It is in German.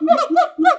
nicht, nicht, nicht,